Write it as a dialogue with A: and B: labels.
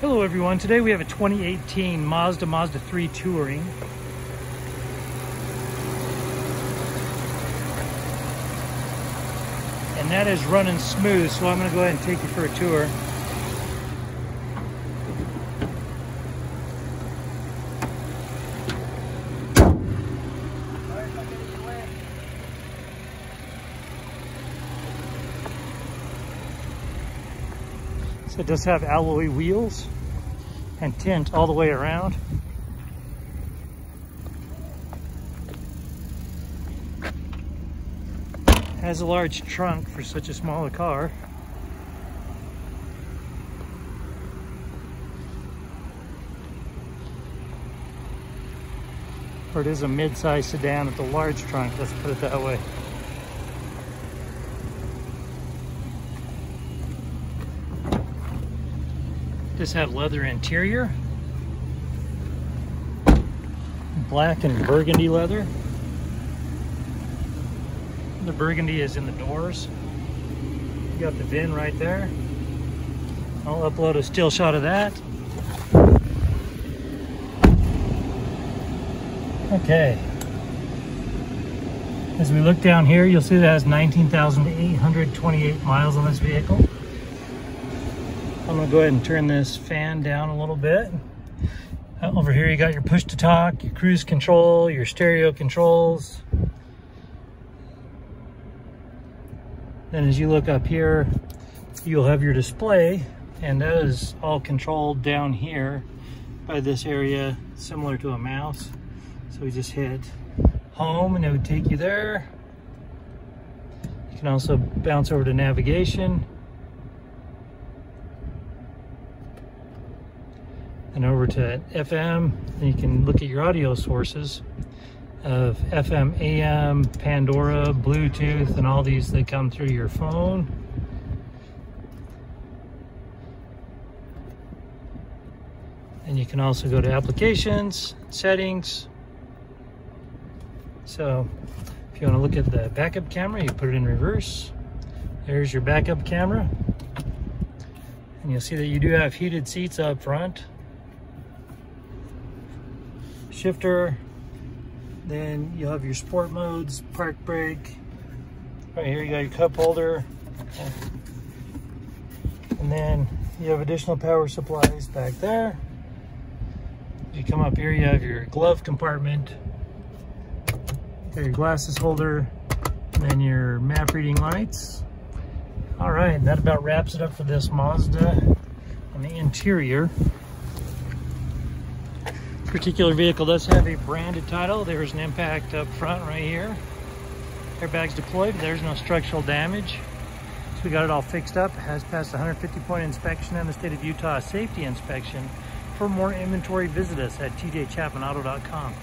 A: Hello everyone, today we have a 2018 Mazda Mazda 3 Touring. And that is running smooth, so I'm going to go ahead and take you for a tour. It does have alloy wheels and tint all the way around. Has a large trunk for such a smaller car. Or it is a mid-size sedan with a large trunk, let's put it that way. This have leather interior. Black and burgundy leather. The burgundy is in the doors. You got the VIN right there. I'll upload a still shot of that. Okay. As we look down here, you'll see that has 19,828 miles on this vehicle. I'm gonna go ahead and turn this fan down a little bit. Uh, over here you got your push to talk, your cruise control, your stereo controls. Then as you look up here, you'll have your display and that is all controlled down here by this area similar to a mouse. So we just hit home and it would take you there. You can also bounce over to navigation and over to FM. you can look at your audio sources of FM, AM, Pandora, Bluetooth, and all these that come through your phone. And you can also go to applications, settings. So if you want to look at the backup camera, you put it in reverse. There's your backup camera. And you'll see that you do have heated seats up front shifter. Then you'll have your sport modes, park brake. Right here you got your cup holder. And then you have additional power supplies back there. You come up here, you have your glove compartment. Got your glasses holder, and then your map reading lights. All right, that about wraps it up for this Mazda on the interior particular vehicle does have a branded title. There's an impact up front right here. Airbags deployed, there's no structural damage. So we got it all fixed up. It has passed 150 point inspection and the state of Utah safety inspection. For more inventory, visit us at tjchapmanauto.com.